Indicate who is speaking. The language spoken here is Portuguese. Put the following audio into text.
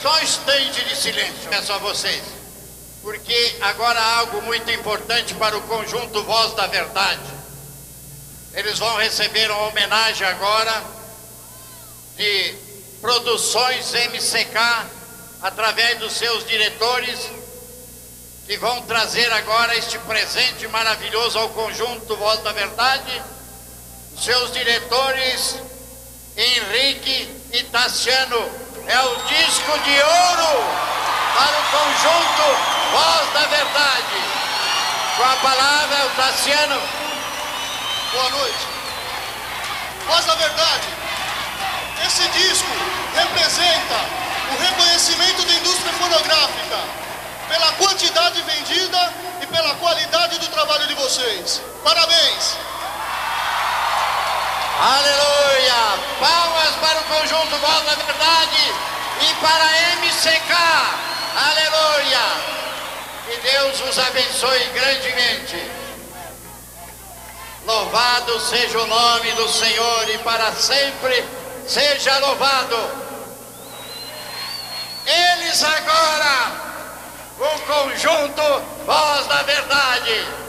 Speaker 1: Só um instante de silêncio, peço a vocês, porque agora há algo muito importante para o conjunto Voz da Verdade. Eles vão receber uma homenagem agora de produções MCK através dos seus diretores que vão trazer agora este presente maravilhoso ao conjunto Voz da Verdade. Seus diretores Henrique e Tassiano. É o disco de ouro para o conjunto Voz da Verdade. Com a palavra, o Tassiano.
Speaker 2: Boa noite. Voz da Verdade. Esse disco representa o reconhecimento da indústria fonográfica pela quantidade vendida e pela qualidade do trabalho de vocês. Parabéns!
Speaker 1: Aleluia! Palmas para o conjunto Voz da Verdade e para a MCK. Aleluia! Que Deus os abençoe grandemente. Louvado seja o nome do Senhor e para sempre seja louvado. Eles agora, o conjunto Voz da Verdade.